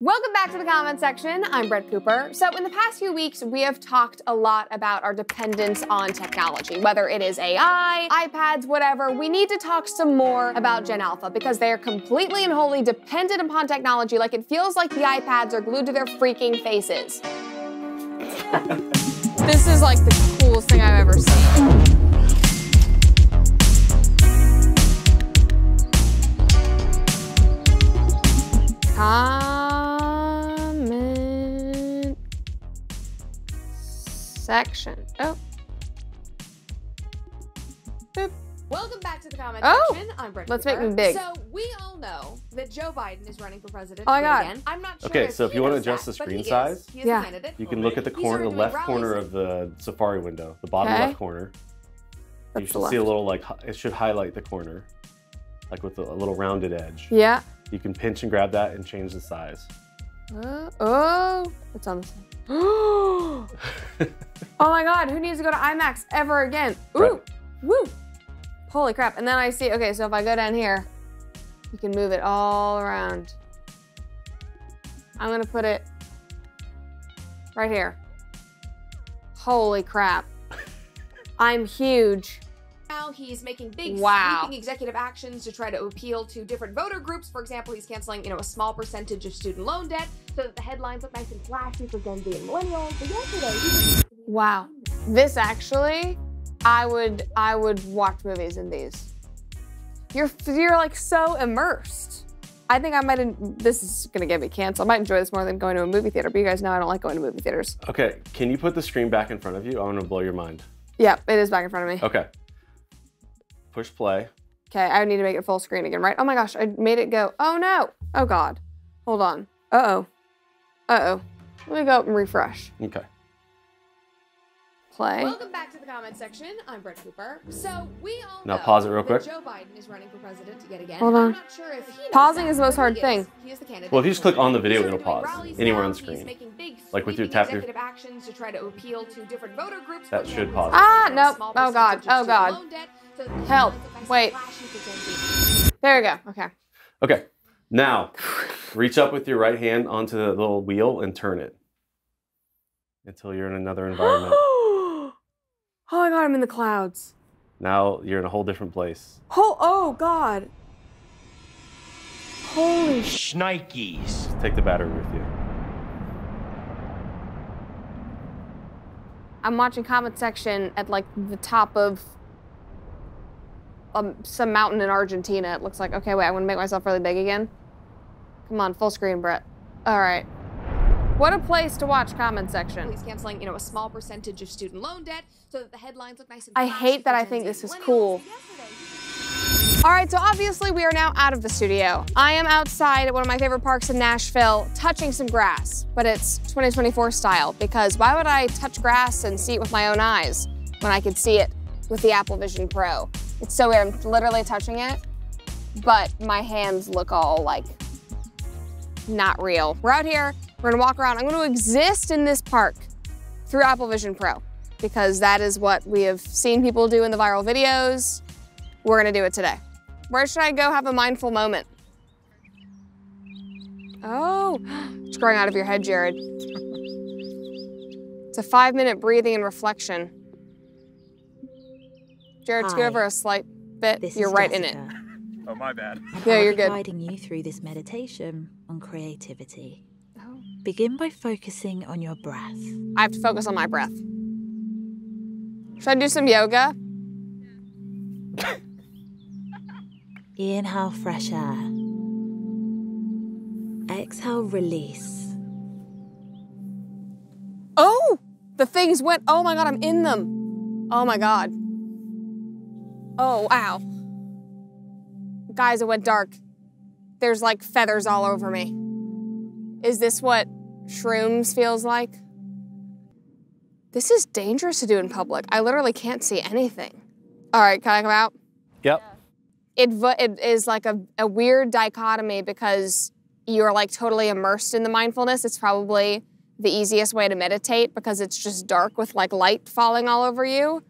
Welcome back to the comment section. I'm Brett Cooper. So, in the past few weeks, we have talked a lot about our dependence on technology, whether it is AI, iPads, whatever. We need to talk some more about Gen Alpha because they are completely and wholly dependent upon technology, like it feels like the iPads are glued to their freaking faces. this is like the coolest thing I've ever seen. Section. Oh. Boop. Welcome back to the comment Oh! section. I'm Brett Let's Cooper. make them big. So we all know that Joe Biden is running for president Oh my God. again. I'm not sure Okay, if so if you wanna adjust that, the screen he is. size, He is Yeah. candidate. You can look at the corner, the left doing corner of the Safari window, the bottom Okay. left corner. That's you should see a little like it should highlight the corner, like with a, a little rounded edge. Yeah. You can pinch and grab that and change the size. Uh, oh, it's on the side. oh my God, who needs to go to IMAX ever again? Ooh, Right. woo. Holy crap. And then I see, okay, so if I go down here, you can move it all around. I'm gonna put it right here. Holy crap. I'm huge. Now he's making big Wow. sweeping executive actions to try to appeal to different voter groups. For example, he's canceling, you know, a small percentage of student loan debt so that the headlines look nice and flashy for Gen Z and millennials. But yesterday, he Wow. This actually, I would I would watch movies in these. You're you're like so immersed. I think I might. en- This is gonna get me canceled. I might enjoy this more than going to a movie theater. But you guys know I don't like going to movie theaters. Okay, can you put the screen back in front of you? I want to blow your mind. Yeah, it is back in front of me. Okay. Push play. Okay, I need to make it full screen again, right? Oh my gosh, I made it go. Oh no. Oh god. Hold on. Uh oh. Uh oh. Let me go up and refresh. Okay. Play. Welcome back to the comment section. I'm Brett Cooper. So we all Now pause it real quick. Joe Biden is running for president yet again. Hold on. I'm not sure if he Pausing is the most hard thing. He is the candidate. Well, if you just click on the video, it'll pause anywhere on the screen. Like with your tap your- actions to try to appeal to different voter groups. That should pause. Ah, nope. Oh, God. Oh, God. loan debt so that the Help. headlines look nice and Wait. flashy for Gen Z. There we go. Okay. Okay. Now, reach up with your right hand onto the little wheel and turn it until you're in another environment. oh my god, I'm in the clouds. now you're in a whole different place. Oh, oh god. Holy sh. Schnikes. Take the battery with you. I'm watching comment section at like the top of um, some mountain in Argentina. It looks like, okay, wait, I want to make myself really big again. Come on, full screen, Brett. All right. What a place to watch comment section. He's canceling, you know, a small percentage of student loan debt so that the headlines look nice and I hate that I think this is cool. All right, so obviously we are now out of the studio. I am outside at one of my favorite parks in Nashville touching some grass, but it's 2024 style because why would I touch grass and see it with my own eyes when I could see it with the Apple Vision Pro? It's so weird. I'm literally touching it, but my hands look all like not real. We're out here, we're gonna walk around. I'm gonna exist in this park through Apple Vision Pro because that is what we have seen people do in the viral videos. We're gonna do it today. Where should I go have a mindful moment? Oh, it's growing out of your head, Jared. It's a five minute breathing and reflection. Jared, just go over a slight bit. This You're is right in it. Oh, my bad. And Yeah, I'll you're be good. guiding you through this meditation on creativity. Begin by focusing on your breath. I have to focus on my breath. Should I do some yoga? Inhale fresh air. Exhale release. Oh, the things went. Oh my God, I'm in them. Oh my God. Oh, wow. Guys, it went dark. There's like feathers all over me. Is this what shrooms feels like? This is dangerous to do in public. I literally can't see anything. All right, can I come out? Yep. It, it is like a, a weird dichotomy because you're like totally immersed in the mindfulness. It's probably the easiest way to meditate because it's just dark with like light falling all over you.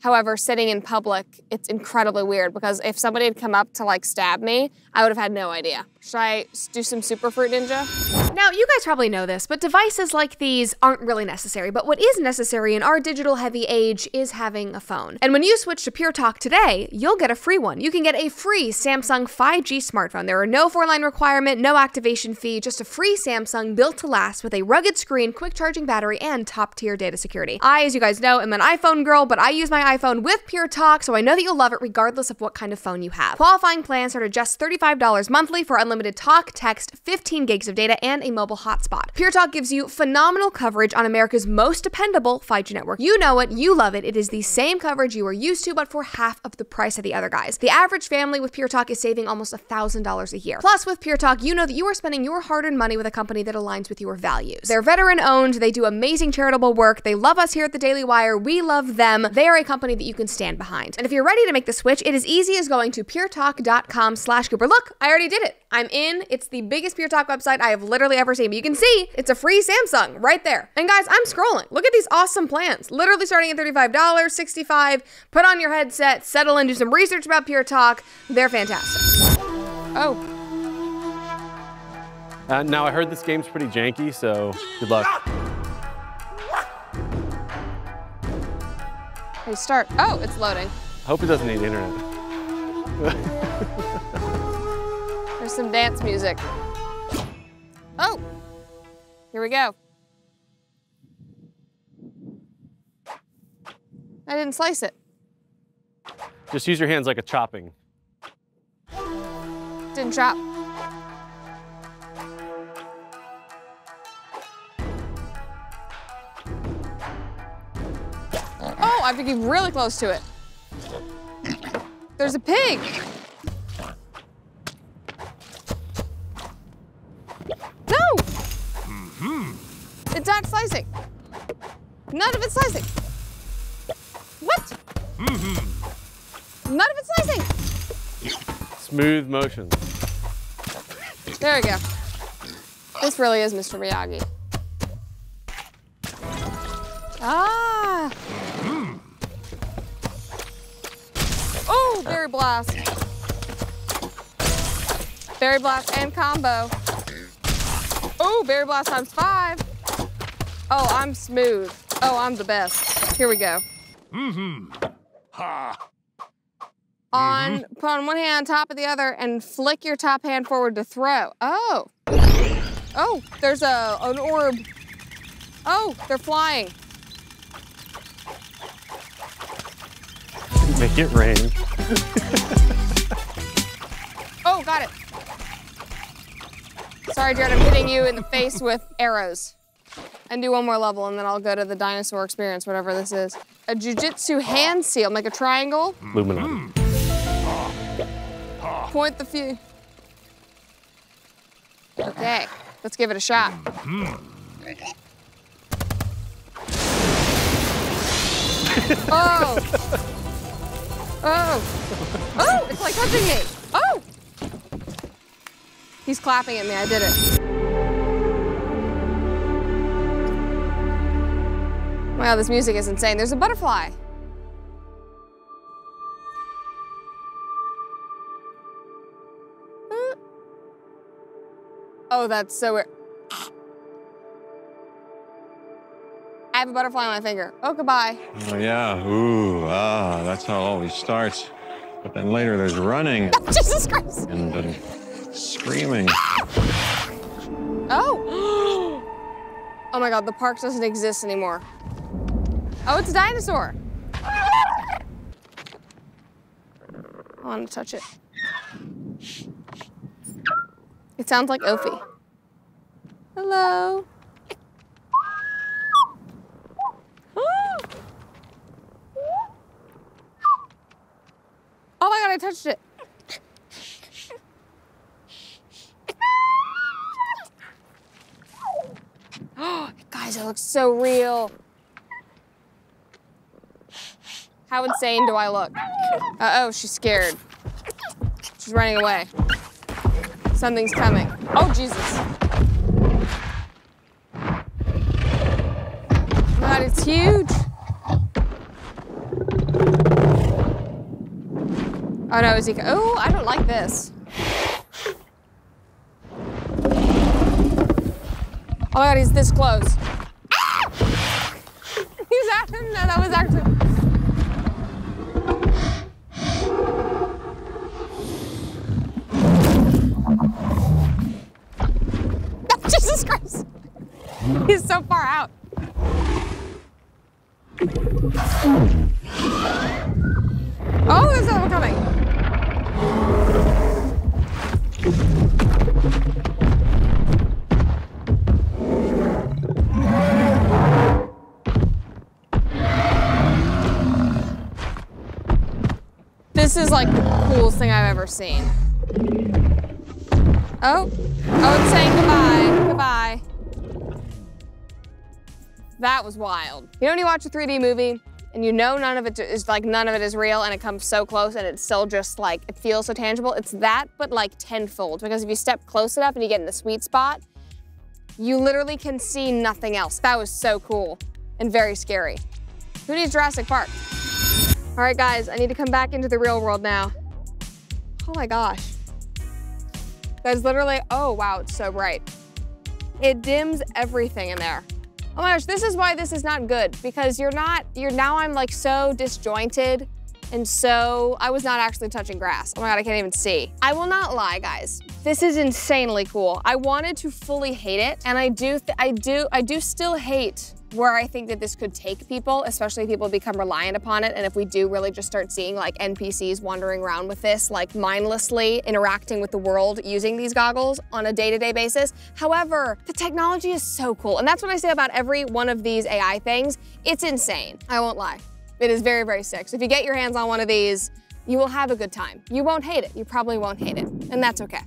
However, sitting in public, it's incredibly weird because if somebody had come up to like stab me, I would have had no idea. Should I do some Super Fruit Ninja? Now, you guys probably know this, but devices like these aren't really necessary. But what is necessary in our digital heavy age is having a phone. And when you switch to Pure Talk today, you'll get a free one. You can get a free Samsung 5G smartphone. There are no four line requirement, no activation fee, just a free Samsung built to last with a rugged screen, quick charging battery, and top tier data security. I, as you guys know, am an iPhone girl, but I use my iPhone with Pure Talk, so I know that you'll love it regardless of what kind of phone you have. Qualifying plans start at just $35 monthly for unlimited talk, text, 15 gigs of data, and a mobile hotspot. Pure Talk gives you phenomenal coverage on America's most dependable 5G network. You know it, you love it. It is the same coverage you are used to, but for half of the price of the other guys. The average family with Pure Talk is saving almost $1,000 a year. Plus, with Pure Talk, you know that you are spending your hard earned money with a company that aligns with your values. They're veteran owned, they do amazing charitable work, they love us here at the Daily Wire, we love them. They are a company that you can stand behind. And if you're ready to make the switch, it is easy as going to puretalk.com slash Cooper. Look, I already did it. I'm in. It's the biggest Pure Talk website I have literally ever seen. But you can see it's a free Samsung right there. And guys, I'm scrolling. Look at these awesome plans. Literally starting at $35, $65. Put on your headset, settle in, do some research about Pure Talk. They're fantastic. Oh, Uh, now, I heard this game's pretty janky, so good luck. Start. Oh, it's loading. I hope it doesn't need internet. There's some dance music. Oh, here we go. I didn't slice it. Just use your hands like a chopping. Didn't chop. I have to get really close to it. There's a pig. No! It's not slicing. None of it's slicing. What? None of it's slicing. Smooth motions. There we go. This really is Mr. Miyagi. Ah! Berry blast. Berry blast and combo. Oh, berry blast times five. Oh, I'm smooth. Oh, I'm the best. Here we go. Mm-hmm. On, mm-hmm. put on one hand on top of the other and flick your top hand forward to throw. Oh. Oh, there's a an orb. Oh, they're flying. Make it rain. Oh, got it. Sorry, Jared, I'm hitting you in the face with arrows. And do one more level, and then I'll go to the dinosaur experience, whatever this is. A jujitsu hand seal, make a triangle, Illuminati. Hmm. point the few. Okay, let's give it a shot. Hmm. Oh! Oh! Oh! It's like touching me! Oh! He's clapping at me. I did it. Wow, this music is insane. There's a butterfly. Oh, that's so weird. I have a butterfly on my finger. Oh, goodbye. Oh, yeah. Ooh, ah, that's how it always starts. But then later there's running Jesus Christ. and uh, screaming. Oh. Oh my god, the park doesn't exist anymore. Oh, it's a dinosaur. I want to touch it. It sounds like Ophi. Hello. Oh my god, I touched it. Oh, Guys, it looks so real. How insane do I look? Uh oh, she's scared. She's running away. Something's coming. Oh, Jesus. God, it's huge. Oh no, he? Oh, I don't like this. Oh my god, he's this close. Ah! he's at him. No, that was actually. Jesus Christ. He's so far out. Oh, there's another one coming. This is like the coolest thing I've ever seen. Oh, oh, it's saying goodbye, goodbye. That was wild. You know when you watch a 3D movie and you know none of it is like none of it is real and it comes so close and it's still just like it feels so tangible. It's that but like tenfold because if you step close enough and you get in the sweet spot, you literally can see nothing else. That was so cool and very scary. Who needs Jurassic Park? All right, guys, I need to come back into the real world now. Oh my gosh. That's literally, oh wow, it's so bright. It dims everything in there. Oh my gosh, this is why this is not good because you're not, you're now I'm like so disjointed and so I was not actually touching grass. Oh my God, I can't even see. I will not lie, guys. This is insanely cool. I wanted to fully hate it and I do, I do, I do still hate where I think that this could take people, especially people become reliant upon it. And if we do really just start seeing like NPCs wandering around with this, like mindlessly interacting with the world using these goggles on a day-to-day basis. However, the technology is so cool. And that's what I say about every one of these AI things. It's insane. I won't lie. It is very, very sick. So if you get your hands on one of these, you will have a good time. You won't hate it. You probably won't hate it. And that's okay.